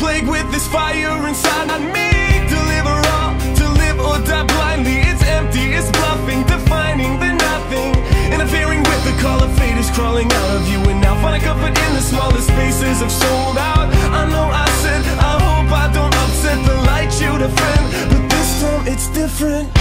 Plague with this fire inside. Me Deliver all, to live or die blindly. It's empty, it's bluffing, defining the nothing. Interfering with the call of fate is crawling out of you. And now find comfort in the smallest spaces I've sold out. I know I said, I hope I don't upset the light you defend But this time it's different.